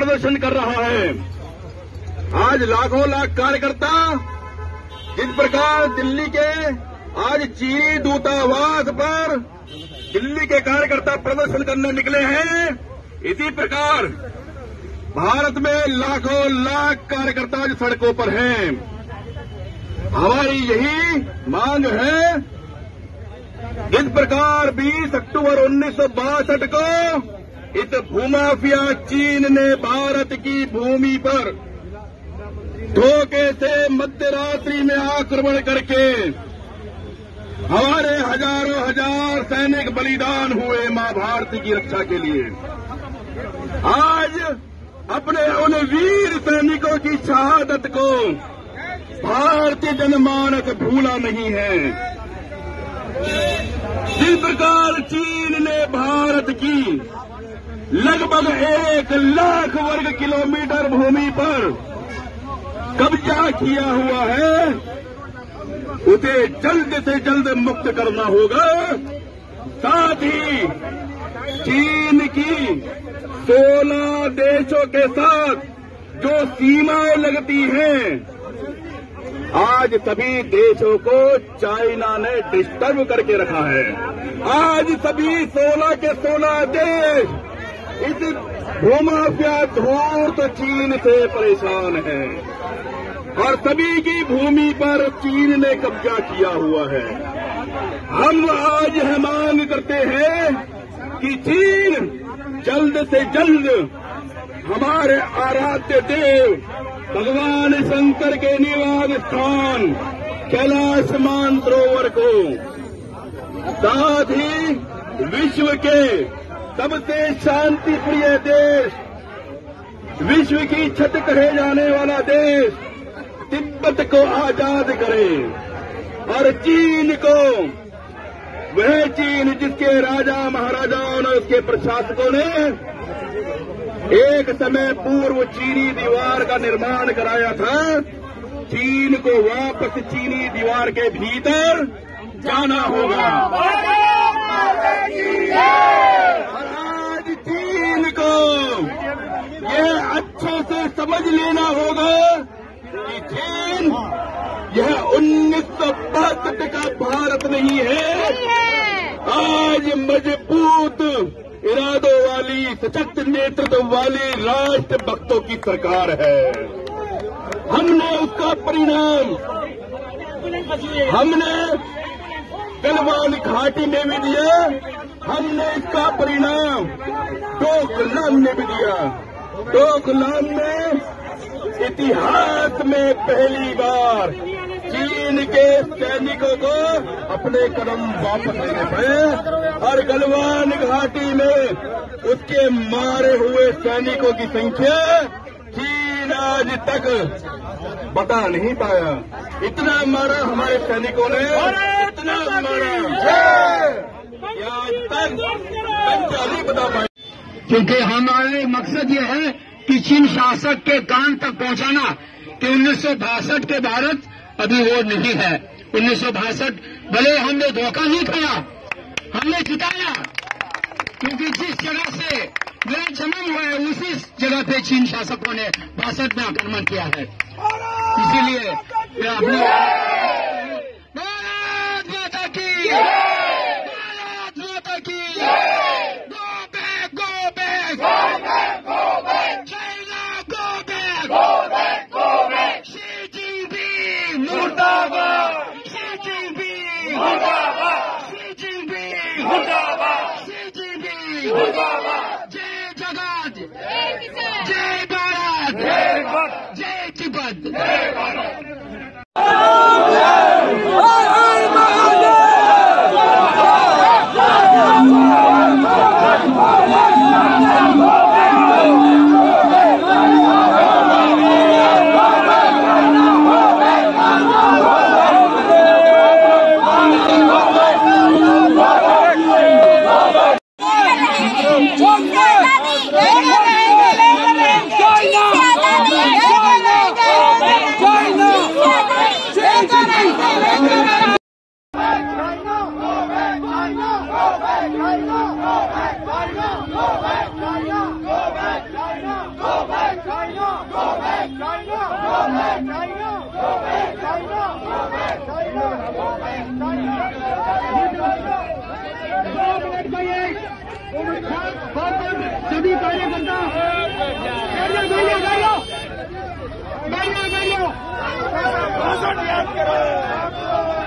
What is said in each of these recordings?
प्रदर्शन कर रहा है। आज लाखों लाख कार्यकर्ता, जिस प्रकार दिल्ली के आज चीनी दूतावास पर दिल्ली के कार्यकर्ता प्रदर्शन करने निकले हैं, इसी प्रकार भारत में लाखों लाख कार्यकर्ता जो सड़कों पर हैं। हमारी यही मांग है, जिस प्रकार 20 अक्टूबर उन्नीस सौ बासठ को इस भूमाफिया चीन ने भारत की भूमि पर धोखे से मध्यरात्रि में आक्रमण करके हमारे हज़ारों हज़ार सैनिक बलिदान हुए माँ भारती की रक्षा के लिए। आज अपने उन वीर सैनिकों की शहादत को भारतीय जनमानस भूला नहीं है। जिस प्रकार चीन ने भारत की लगभग एक लाख वर्ग किलोमीटर भूमि पर कब्जा किया हुआ है। उसे जल्द से जल्द मुक्त करना होगा। साथ ही चीन की 16 देशों के साथ जो सीमाएँ लगती हैं, आज सभी देशों को चाइना ने डिस्टर्ब करके रखा है। आज सभी 16 के 16 देश इस भूमाफिया धूर्त चीन से परेशान है। और सभी की भूमि पर चीन ने कब्जा किया हुआ है। हम आज यह मांग करते हैं कि चीन जल्द से जल्द हमारे आराध्य देव भगवान शंकर के निवास स्थान कैलाश मानसरोवर को, साथ ही विश्व के सबसे शांति प्रिय देश, विश्व की छत कहे जाने वाला देश, तिब्बत को आज़ाद करे और चीन को, वह चीन जिसके राजा महाराजाओं ने, उसके प्रशासकों ने एक समय पूर्व चीनी दीवार का निर्माण कराया था। चीन को वापस चीनी दीवार के भीतर जाना होगा। और आज चीन को यह अच्छे से समझ लेना होगा कि चीन यह उन्नीस सौ बासठ का भारत नहीं है। आज मज़बूत इरादों वाली, सशक्त नेतृत्व वाली राष्ट्र भक्तों की सरकार है। हमने उसका परिणाम, हमने गलवान घाटी में भी दिया, हमने इसका परिणाम डोकलाम में भी दिया। डोकलाम में इतिहास में पहली बार चीन के सैनिकों को अपने कदम वापस लेने पड़े और गलवान घाटी में उसके मारे हुए सैनिकों की संख्या चीन आज तक बता नहीं पाया। इतना मारा हमारे सैनिकों ने। इतना मारा कि आज तक संख्या नहीं बता पाई क्योंकि हमारे मकसद ये है कि चीन शासक के कान तक पहुंचाना कि उन्नीस सौ बासठ के भारत अभी वो नहीं है। उन्नीस सौ बासठ, भले हमने धोखा नहीं खाया, हमने जिताया, क्योंकि जिस जगह से मेरा जन्म हुआ है, उसी जगह पे चीन शासकों ने बासठ में आक्रमण किया है। इसीलिए मैं अपनी 十块 सभी कार्यकर्ता भाषण याद करो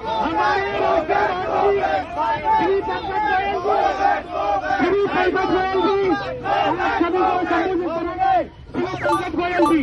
हमारे श्री पंकज गोयल जी श्री पंकज गोयल जी सभी को संबोधित करेंगे श्री पंकज गोयल जी